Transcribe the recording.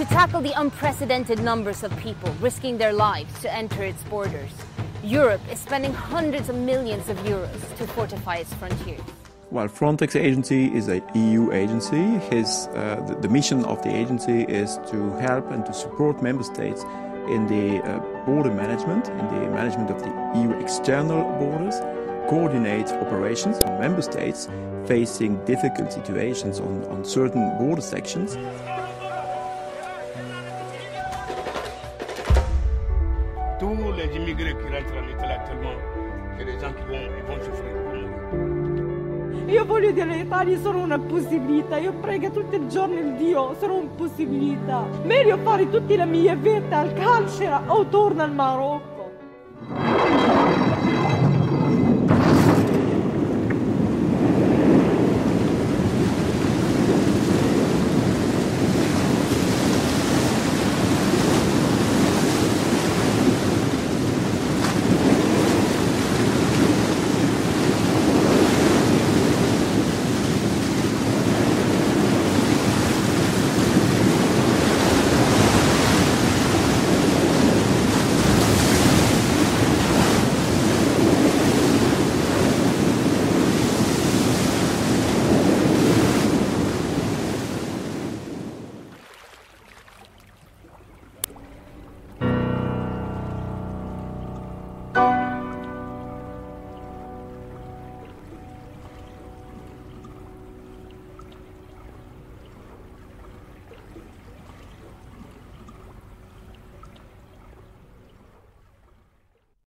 To tackle the unprecedented numbers of people risking their lives to enter its borders, Europe is spending hundreds of millions of euros to fortify its frontiers. While Frontex agency is a EU agency, his, uh, the, the, mission of the agency is to help and to support member states in the uh, border management, in the management of the EU external borders, coordinate operations in member states facing difficult situations on, on certain border sections. Tous les immigrés qui rentrent en Italie actuellement, c'est des gens qui vont, ils vont souffrir. Io voglio dire l'Italia sono una possibilità, io prego tutti i giorni il Dio, sono una possibilità. Meglio fare tutta la mia vita al carcere o torno al Marocco.